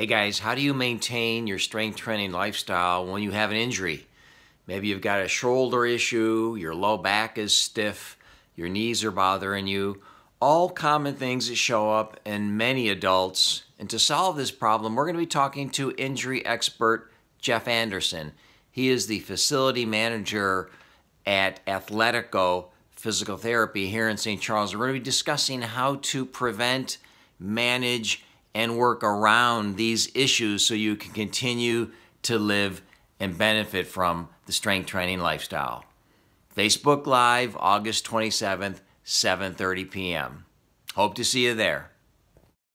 Hey guys, how do you maintain your strength training lifestyle when you have an injury? Maybe you've got a shoulder issue, your low back is stiff, your knees are bothering you. All common things that show up in many adults. And to solve this problem, we're going to be talking to injury expert Jeff Anderson. He is the facility manager at Athletico Physical Therapy here in St. Charles. We're going to be discussing how to prevent, manage, and work around these issues so you can continue to live and benefit from the strength training lifestyle. Facebook Live, August 27th, 7:30 p.m. Hope to see you there.